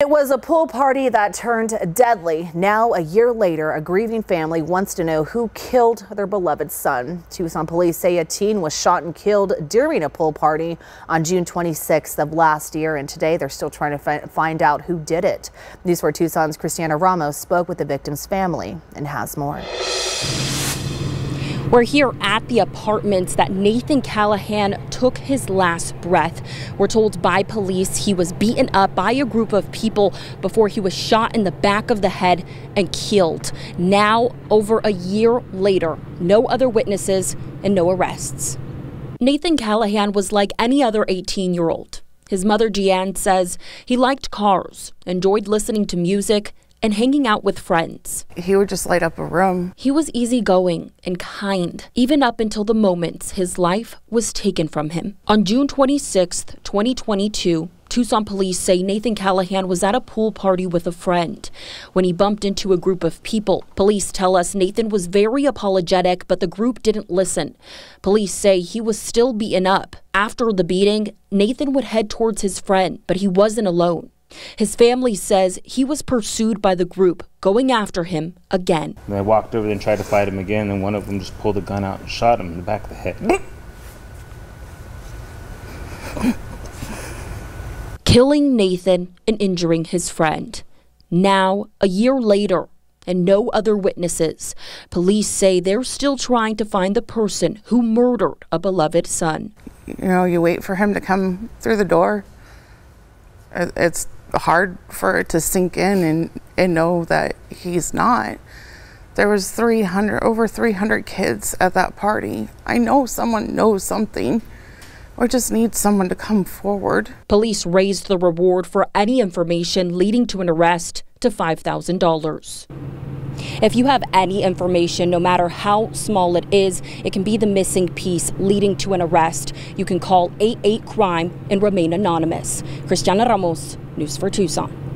It was a pool party that turned deadly. Now, a year later, a grieving family wants to know who killed their beloved son. Tucson police say a teen was shot and killed during a pool party on June 26th of last year, and today they're still trying to fi find out who did it. News 4 Tucson's Christiana Ramos spoke with the victim's family and has more. We're here at the apartments that Nathan Callahan took his last breath. We're told by police he was beaten up by a group of people before he was shot in the back of the head and killed. Now, over a year later, no other witnesses and no arrests. Nathan Callahan was like any other 18 year old. His mother, Jeanne, says he liked cars, enjoyed listening to music, and hanging out with friends. He would just light up a room. He was easygoing and kind, even up until the moments his life was taken from him. On June 26, 2022, Tucson police say Nathan Callahan was at a pool party with a friend when he bumped into a group of people. Police tell us Nathan was very apologetic, but the group didn't listen. Police say he was still beaten up. After the beating, Nathan would head towards his friend, but he wasn't alone. His family says he was pursued by the group, going after him again. And I walked over and tried to fight him again, and one of them just pulled a gun out and shot him in the back of the head. Killing Nathan and injuring his friend. Now, a year later, and no other witnesses. Police say they're still trying to find the person who murdered a beloved son. You know, you wait for him to come through the door. It's hard for it to sink in and, and know that he's not. There was 300, over 300 kids at that party. I know someone knows something or just need someone to come forward. Police raised the reward for any information leading to an arrest to $5,000. If you have any information, no matter how small it is, it can be the missing piece leading to an arrest. You can call 88 Crime and remain anonymous. Christiana Ramos, News 4 Tucson.